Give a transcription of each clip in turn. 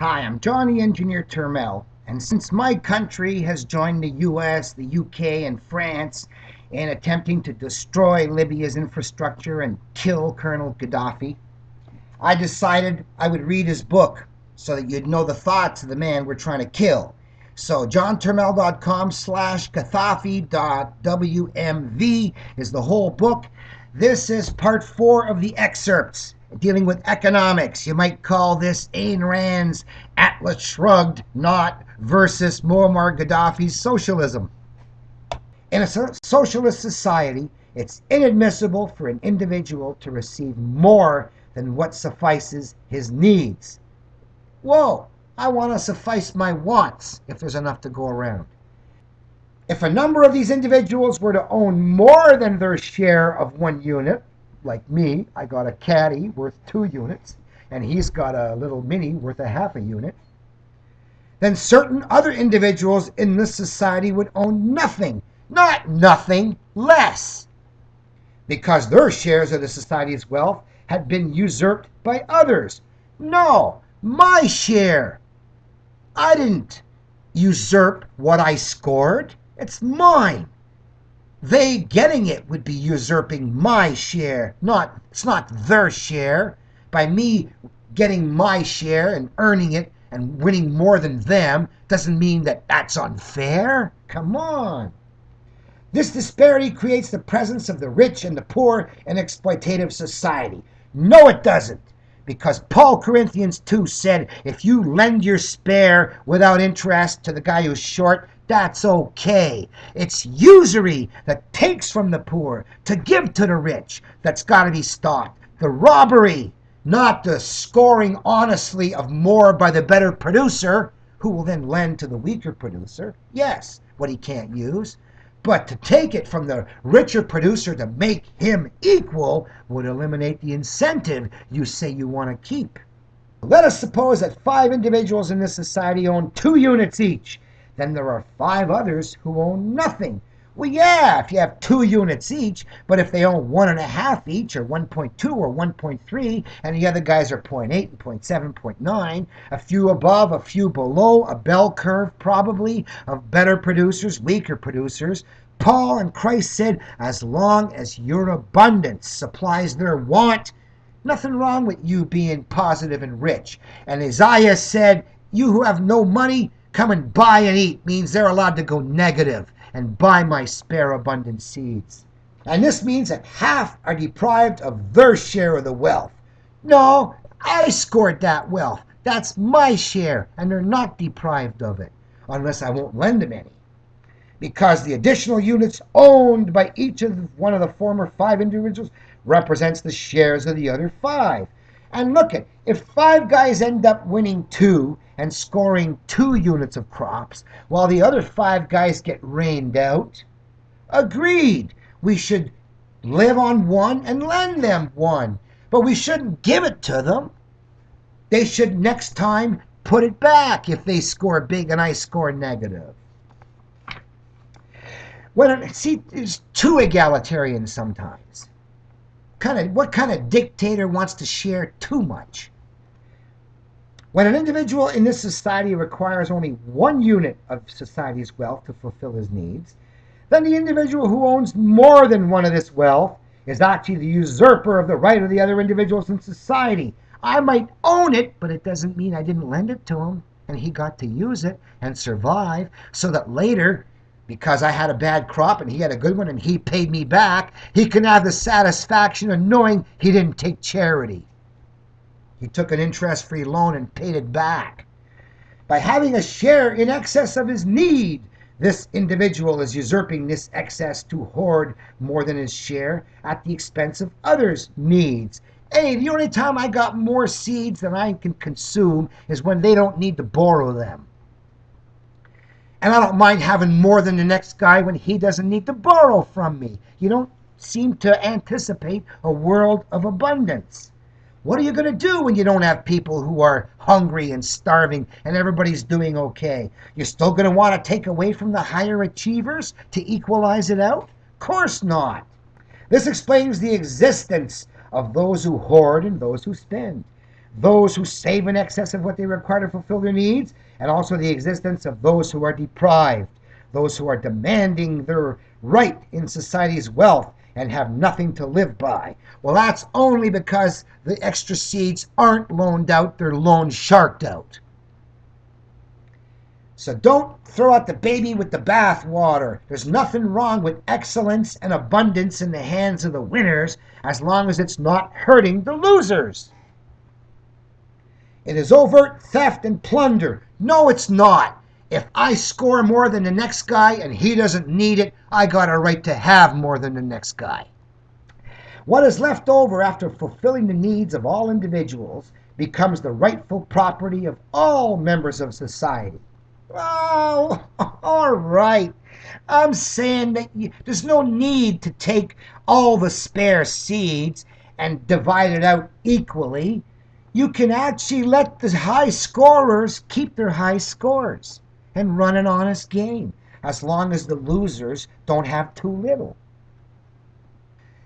Hi, I'm Johnny Engineer Turmel, and since my country has joined the US, the UK, and France in attempting to destroy Libya's infrastructure and kill Colonel Gaddafi, I decided I would read his book so that you'd know the thoughts of the man we're trying to kill. So johnturmel.com slash Gathafi.wmv is the whole book. This is part four of the excerpts dealing with economics. You might call this Ayn Rand's Atlas Shrugged, not versus Muammar Gaddafi's socialism. In a socialist society, it's inadmissible for an individual to receive more than what suffices his needs. Whoa, I want to suffice my wants if there's enough to go around. If a number of these individuals were to own more than their share of one unit, like me, I got a caddy worth two units, and he's got a little mini worth a half a unit, then certain other individuals in this society would own nothing, not nothing, less, because their shares of the society's wealth had been usurped by others. No, my share. I didn't usurp what I scored. It's mine. They getting it would be usurping my share. Not it's not their share. By me getting my share and earning it and winning more than them doesn't mean that that's unfair. Come on. This disparity creates the presence of the rich and the poor in exploitative society. No, it doesn't. Because Paul Corinthians 2 said, if you lend your spare without interest to the guy who's short, that's okay. It's usury that takes from the poor to give to the rich that's got to be stopped. The robbery, not the scoring honestly of more by the better producer, who will then lend to the weaker producer. Yes, what he can't use. But to take it from the richer producer to make him equal would eliminate the incentive you say you want to keep. Let us suppose that five individuals in this society own two units each then there are five others who own nothing. Well, yeah, if you have two units each, but if they own one and a half each, or 1.2 or 1.3, and the other guys are 0.8 and 0.7, 0.9, a few above, a few below, a bell curve probably of better producers, weaker producers. Paul and Christ said, as long as your abundance supplies their want, nothing wrong with you being positive and rich. And Isaiah said, you who have no money, Come and buy and eat means they're allowed to go negative and buy my spare abundant seeds. And this means that half are deprived of their share of the wealth. No, I scored that wealth. That's my share, and they're not deprived of it, unless I won't lend them any. Because the additional units owned by each of one of the former five individuals represents the shares of the other five. And look at if five guys end up winning two and scoring two units of crops while the other five guys get rained out, agreed. We should live on one and lend them one. But we shouldn't give it to them. They should next time put it back if they score big and I score negative. When see, it's too egalitarian sometimes kind of what kind of dictator wants to share too much? When an individual in this society requires only one unit of society's wealth to fulfill his needs, then the individual who owns more than one of this wealth is actually the usurper of the right of the other individuals in society. I might own it, but it doesn't mean I didn't lend it to him and he got to use it and survive so that later because I had a bad crop and he had a good one and he paid me back, he can have the satisfaction of knowing he didn't take charity. He took an interest free loan and paid it back. By having a share in excess of his need, this individual is usurping this excess to hoard more than his share at the expense of others' needs. Hey, the only time I got more seeds than I can consume is when they don't need to borrow them. And I don't mind having more than the next guy when he doesn't need to borrow from me. You don't seem to anticipate a world of abundance. What are you going to do when you don't have people who are hungry and starving and everybody's doing okay? You're still going to want to take away from the higher achievers to equalize it out? Of course not. This explains the existence of those who hoard and those who spend. those who save in excess of what they require to fulfill their needs, and also the existence of those who are deprived, those who are demanding their right in society's wealth and have nothing to live by. Well, that's only because the extra seeds aren't loaned out, they're loan sharked out. So don't throw out the baby with the bathwater. There's nothing wrong with excellence and abundance in the hands of the winners as long as it's not hurting the losers. It is overt theft and plunder. No, it's not. If I score more than the next guy and he doesn't need it, I got a right to have more than the next guy. What is left over after fulfilling the needs of all individuals becomes the rightful property of all members of society. Oh, all right. I'm saying that you, there's no need to take all the spare seeds and divide it out equally. You can actually let the high scorers keep their high scores and run an honest game as long as the losers don't have too little.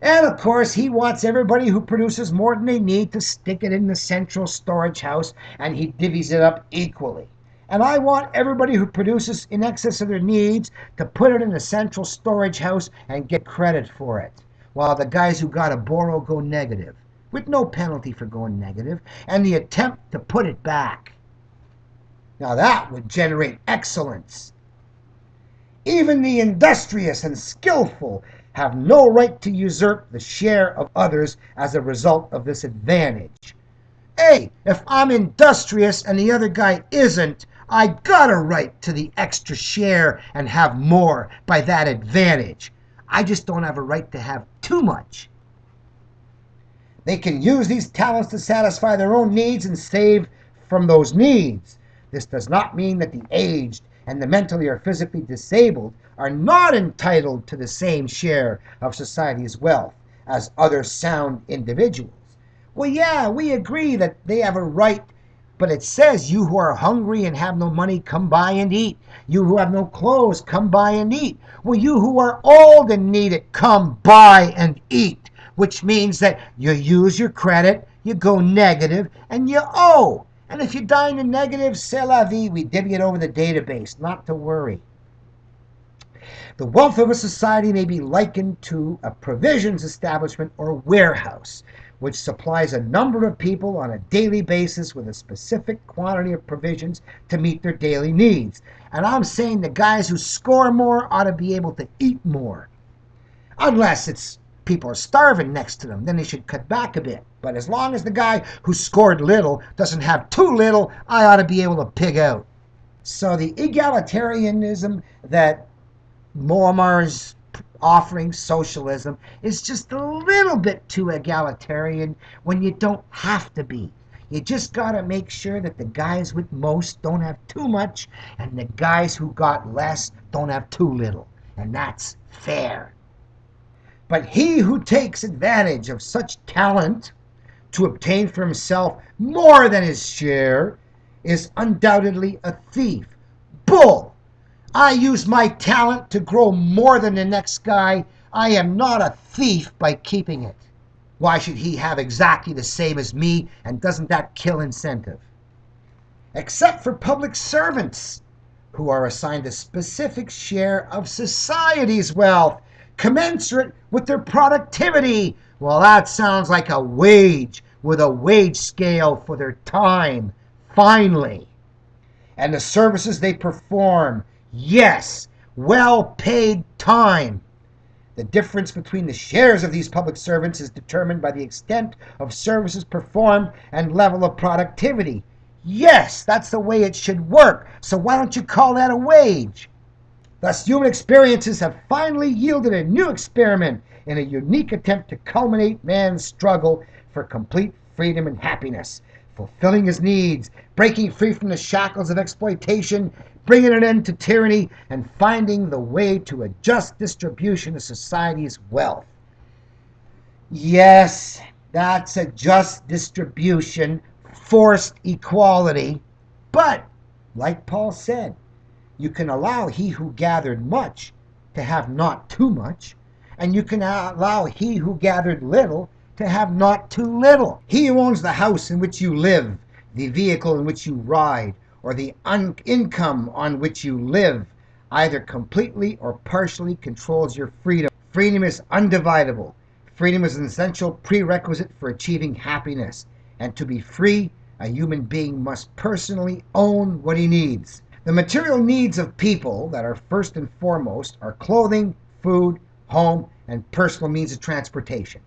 And of course, he wants everybody who produces more than they need to stick it in the central storage house and he divvies it up equally. And I want everybody who produces in excess of their needs to put it in the central storage house and get credit for it. While the guys who got to borrow go negative, with no penalty for going negative, and the attempt to put it back. Now that would generate excellence. Even the industrious and skillful have no right to usurp the share of others as a result of this advantage. Hey, if I'm industrious and the other guy isn't, I got a right to the extra share and have more by that advantage. I just don't have a right to have too much. They can use these talents to satisfy their own needs and save from those needs. This does not mean that the aged and the mentally or physically disabled are not entitled to the same share of society's wealth as other sound individuals. Well, yeah, we agree that they have a right but it says, You who are hungry and have no money, come by and eat. You who have no clothes, come by and eat. Well, you who are old and need it, come by and eat. Which means that you use your credit, you go negative, and you owe. And if you die in negative, c'est la vie. We divvy it over the database, not to worry. The wealth of a society may be likened to a provisions establishment or warehouse which supplies a number of people on a daily basis with a specific quantity of provisions to meet their daily needs. And I'm saying the guys who score more ought to be able to eat more. Unless it's people are starving next to them, then they should cut back a bit. But as long as the guy who scored little doesn't have too little, I ought to be able to pig out. So the egalitarianism that Muammar's offering socialism is just a little bit too egalitarian when you don't have to be. You just got to make sure that the guys with most don't have too much and the guys who got less don't have too little. And that's fair. But he who takes advantage of such talent to obtain for himself more than his share is undoubtedly a thief. Bull! I use my talent to grow more than the next guy. I am not a thief by keeping it. Why should he have exactly the same as me, and doesn't that kill incentive? Except for public servants, who are assigned a specific share of society's wealth, commensurate with their productivity. Well, that sounds like a wage with a wage scale for their time, finally. And the services they perform Yes, well paid time. The difference between the shares of these public servants is determined by the extent of services performed and level of productivity. Yes, that's the way it should work. So why don't you call that a wage? Thus, human experiences have finally yielded a new experiment in a unique attempt to culminate man's struggle for complete freedom and happiness, fulfilling his needs, breaking free from the shackles of exploitation, bringing an end to tyranny, and finding the way to a just distribution of society's wealth. Yes, that's a just distribution, forced equality. But, like Paul said, you can allow he who gathered much to have not too much, and you can allow he who gathered little to have not too little. He who owns the house in which you live, the vehicle in which you ride, or the un- income on which you live, either completely or partially controls your freedom. Freedom is undividable. Freedom is an essential prerequisite for achieving happiness. And to be free, a human being must personally own what he needs. The material needs of people that are first and foremost are clothing, food, home, and personal means of transportation.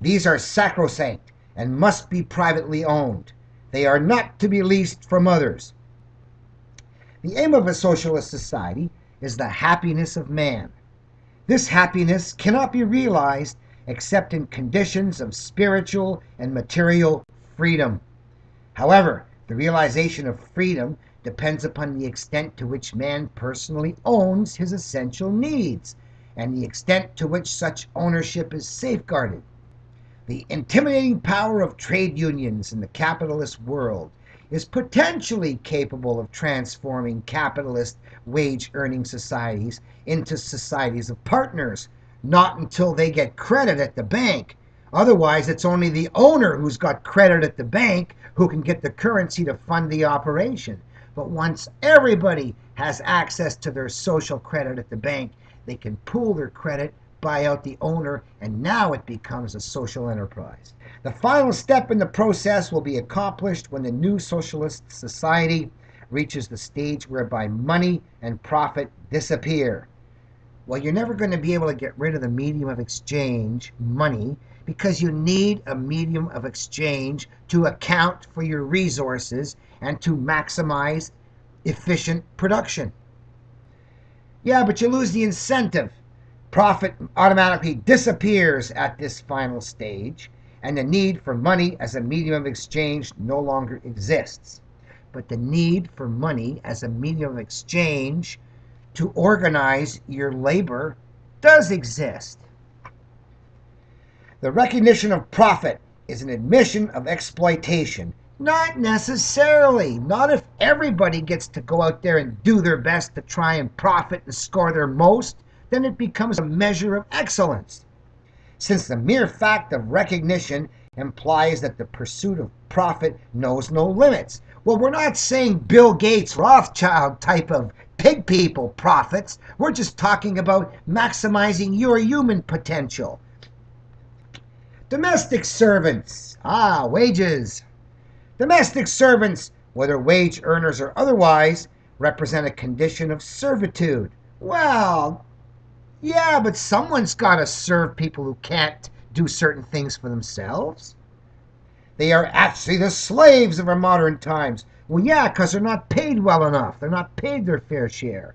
These are sacrosanct and must be privately owned. They are not to be leased from others. The aim of a socialist society is the happiness of man. This happiness cannot be realized except in conditions of spiritual and material freedom. However, the realization of freedom depends upon the extent to which man personally owns his essential needs and the extent to which such ownership is safeguarded. The intimidating power of trade unions in the capitalist world is potentially capable of transforming capitalist wage earning societies into societies of partners, not until they get credit at the bank. Otherwise, it's only the owner who's got credit at the bank who can get the currency to fund the operation. But once everybody has access to their social credit at the bank, they can pool their credit, buy out the owner, and now it becomes a social enterprise. The final step in the process will be accomplished when the new socialist society reaches the stage whereby money and profit disappear. Well, you're never going to be able to get rid of the medium of exchange, money, because you need a medium of exchange to account for your resources and to maximize efficient production. Yeah, but you lose the incentive. Profit automatically disappears at this final stage, and the need for money as a medium of exchange no longer exists. But the need for money as a medium of exchange to organize your labor does exist. The recognition of profit is an admission of exploitation not necessarily. Not if everybody gets to go out there and do their best to try and profit and score their most, then it becomes a measure of excellence. Since the mere fact of recognition implies that the pursuit of profit knows no limits. Well, we're not saying Bill Gates, Rothschild type of pig people profits. We're just talking about maximizing your human potential. Domestic servants. Ah, wages. Domestic servants, whether wage earners or otherwise, represent a condition of servitude. Well, yeah, but someone's got to serve people who can't do certain things for themselves. They are actually the slaves of our modern times. Well, yeah, because they're not paid well enough. They're not paid their fair share.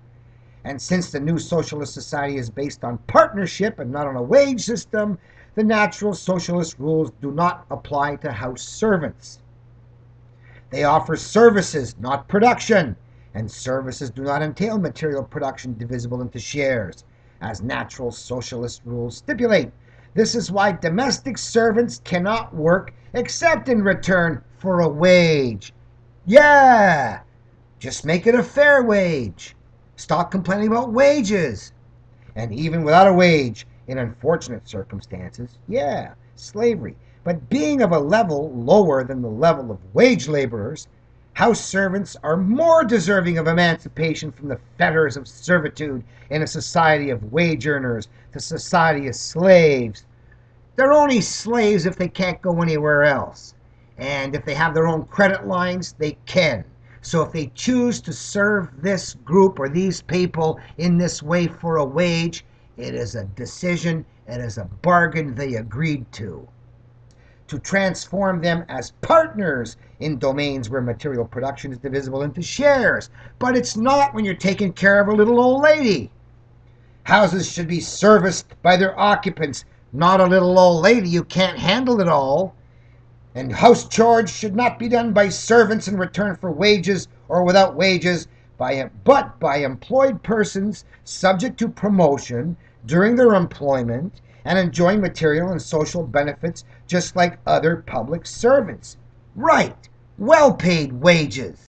And since the new socialist society is based on partnership and not on a wage system, the natural socialist rules do not apply to house servants. They offer services, not production, and services do not entail material production divisible into shares, as natural socialist rules stipulate. This is why domestic servants cannot work except in return for a wage. Yeah! Just make it a fair wage. Stop complaining about wages. And even without a wage, in unfortunate circumstances, yeah, slavery but being of a level lower than the level of wage laborers, house servants are more deserving of emancipation from the fetters of servitude in a society of wage earners, the society of slaves. They're only slaves if they can't go anywhere else. And if they have their own credit lines, they can. So if they choose to serve this group or these people in this way for a wage, it is a decision, it is a bargain they agreed to to transform them as partners in domains where material production is divisible into shares. But it's not when you're taking care of a little old lady. Houses should be serviced by their occupants, not a little old lady who can't handle it all. And house chores should not be done by servants in return for wages or without wages, by, but by employed persons subject to promotion during their employment and enjoying material and social benefits just like other public servants. Right, well paid wages.